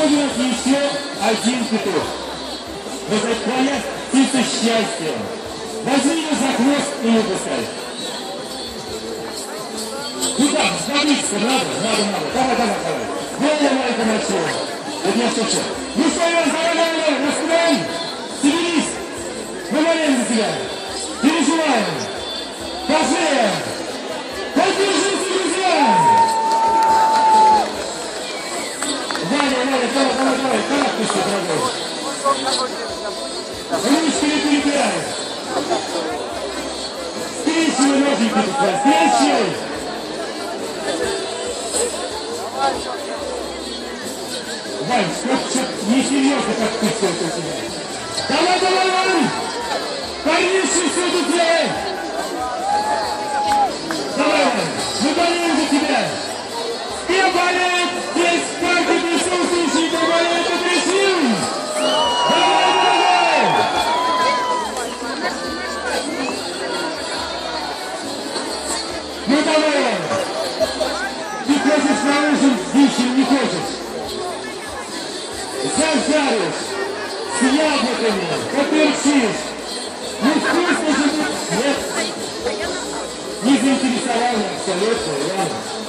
подходе у нас еще один петух. Твоя птица счастья. Возьми ее за хвост и не пускай. Куда? Сдавиться надо, надо, надо. Давай, давай, давай. Голову маленько мочу. Вот я все, все. Ну что, Иван, заработали, раскрываем. Соберись. Мы болеем за тебя. Вань, что-то несерьезно, как ты все это тебя. Давай, давай, Вань! Парниши, что тут делаем? Давай, Вань, мы болеем за тебя. Все болеют, Ну давай! Ты хочешь нарушить дичь не хочешь? Зажаришь с яблоками, поперчишь. Ну вкусно же! Нет? Не заинтересовал абсолютно, реально.